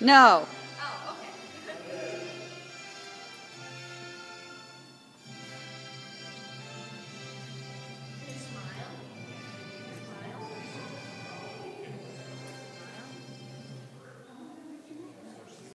No.